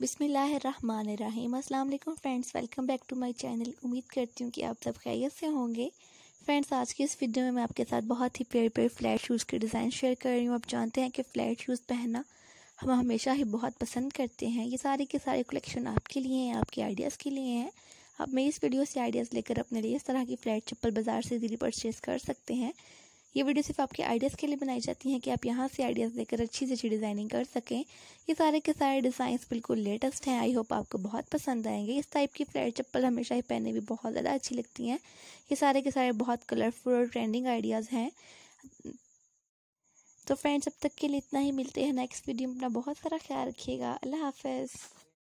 बिसमीम वालेकुम friends, welcome back to my channel. उम्मीद करती हूँ कि आप सब खैरियत से होंगे। फ्रेंड्स, आज की इस वीडियो में मैं आपके साथ बहुत ही प्यारे प्यारे फ्लैट शूज़ के डिज़ाइन शेयर कर रही हूँ। आप जानते हैं कि फ़्लैट शूज़ पहनना हम हमेशा ही बहुत पसंद करते हैं। ये सारे के सारे कलेक्शन आपके लिए हैं, आपके आइडियाज़ के लिए हैं। आप मेरी इस वीडियो से आइडियाज़ लेकर अपने लिए इस तरह की फ़्लैट चप्पल बाज़ार से दिली परचेज़ कर सकते हैं। ये वीडियो सिर्फ़ आपके आइडियाज़ के लिए बनाई जाती हैं कि आप यहाँ से आइडियाज़ लेकर अच्छी से अच्छी डिज़ाइनिंग कर सकें। ये सारे के सारे डिज़ाइंस बिल्कुल लेटेस्ट हैं। आई होप आपको बहुत पसंद आएँगे। इस टाइप की फ्लैट चप्पल हमेशा ही पहनने भी बहुत ज़्यादा अच्छी लगती हैं। ये सारे के सारे बहुत कलरफुल और ट्रेंडिंग आइडियाज़ हैं। तो फ्रेंड्स अब तक के लिए इतना ही। मिलते हैं नेक्स्ट वीडियो में। अपना बहुत सारा ख्याल रखिएगा। अल्लाह हाफ़